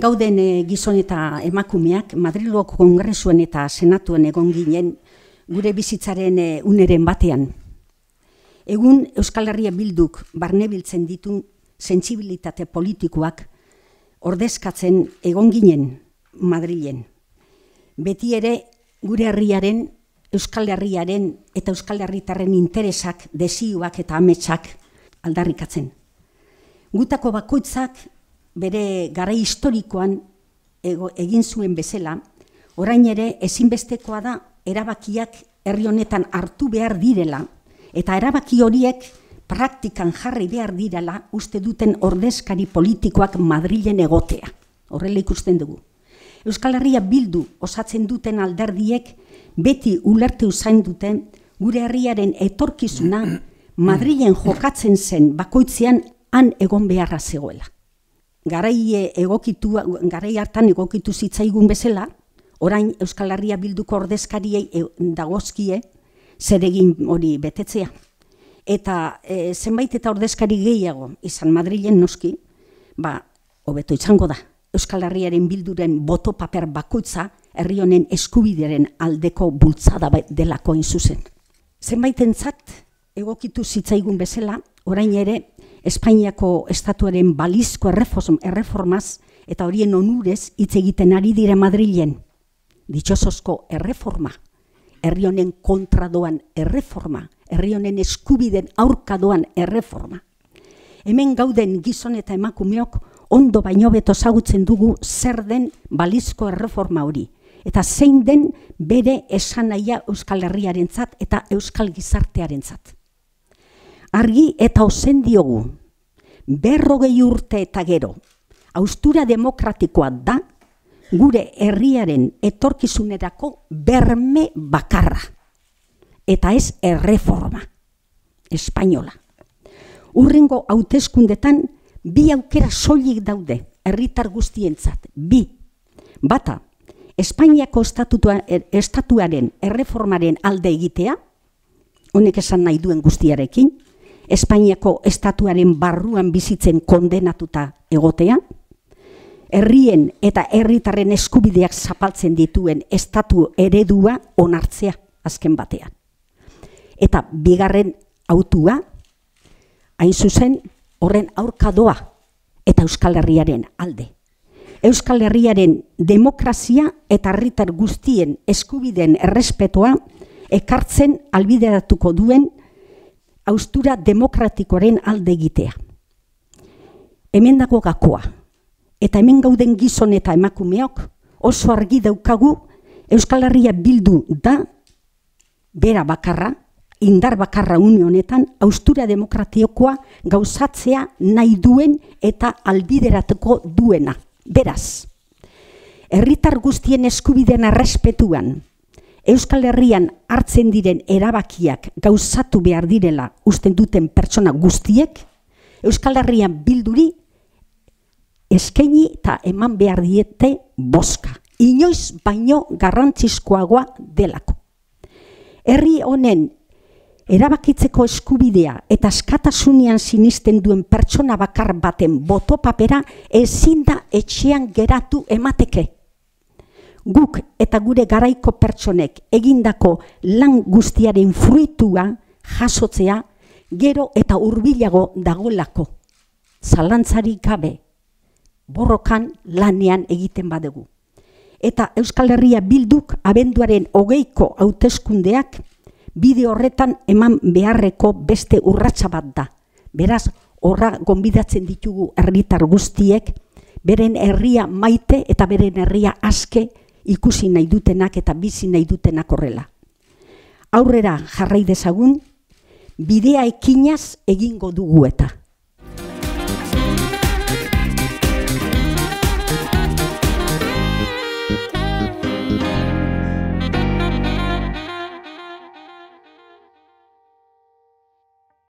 gauden e, gizon eta emakumeak, Madrilgo kongresuen eta senatuen egon ginen, gure bizitzaren e, uneren batean. Egun Euskal Herria bilduk barnebiltzen ditu sentsibilitate politikoak ordezkatzen egon ginen Madrilen. Beti ere gure herriaren, Euskal Herriaren eta Euskal Herritarren interesak, desioak eta ametsak aldarrikatzen. Gutako bakoitzak bere gara historikoan egin zuen bezala, orain ere ezinbestekoa da erabakiak herri honetan hartu behar direla, eta erabaki horiek praktikan jarri behar direla uste duten ordezkari politikoak Madrilen egotea. Horrela ikusten dugu. Euskal Herria bildu osatzen duten alderdiek beti ulertu zain duten gure herriaren etorkizuna Madrilen jokatzen zen bakoitzean han egon beharra zegoela. Garai egokitu garai hartan egokitu zitzaigun bezala, orain Euskal Herria bilduko ordezkariei e, dagozkie zer egin hori betetzea. Eta e, zenbait eta ordezkari gehiago izan Madrilen noski, ba, hobeto izango da. Euskal Herriaren bilduren boto paper bakoitza herri honen eskubideren aldeko bultzada delako in zuzen. Zenbaitentzat egokitu zitzaigun bezala, orain ere Espainiako estatuaren balizko erreformaz eta horien onurez hitz egiten ari dira Madrilen ditxosozko erreforma, herri honen kontra doan erreforma, herri honen eskubiden aurka doan erreforma. Hemen gauden gizon eta emakumeok ondo baino beto zagutzen dugu zer den balizko erreforma hori. Eta zein den bere esan Euskal Herriaren zat eta Euskal Gizartearen zat. Argi eta ozen diogu, berrogei urte eta gero, austura demokratikoa da, gure herriaren etorkizunerako berme bakarra. Eta ez erreforma, espainola. Urrengo hauteskundetan bi aukera soilik daude herritar guztientzat, bi. Bata, Espainiako estatuaren erreformaren alde egitea, honek esan nahi duen guztiarekin, Espainiako estatuaren barruan bizitzen kondenatuta egotea, herrien eta herritarren eskubideak zapaltzen dituen estatu eredua onartzea azken batean. Eta bigarren autua, hain zuzen, horren aurkadoa eta Euskal Herriaren alde. Euskal Herriaren demokrazia eta herritar guztien eskubideen errespetoa ekartzen albideratuko duen austura demokratikoaren alde egitea. Hemen dago gakoa, eta hemen gauden gizon eta emakumeok oso argi daukagu Euskal Herria bildu da bera bakarra, indar bakarra unionetan, austura demokratiokoa gauzatzea nahi duen eta albideratuko duena. Beraz, herritar guztien eskubideen arrespetuan, Euskal Herrian hartzen diren erabakiak gauzatu behar direla usten duten pertsona guztiek, Euskal Herrian bilduri eskaini eta eman behar diete boska. Inoiz baino garrantzizkoagoa delako. Herri honen erabakitzeko eskubidea eta askatasunian sinisten duen pertsona bakar baten boto papera ezin da etxean geratu emateke. Guk eta gure garaiko pertsonek egindako lan guztiaren fruitua jasotzea gero eta hurbilago dagolako. Zalantzarik gabe borrokan lanean egiten badugu. Eta Euskal Herria bilduk abenduaren hogeiko hauteskundeak bide horretan eman beharreko beste urratsa bat da. Beraz, horra gonbidatzen ditugu herritar guztiek, beren herria maite eta beren herria aske ikusi nahi dutenak eta bizi nahi dutenak horrela. Aurrera jarrai dezagun, bidea ekinaz egingo dugu eta.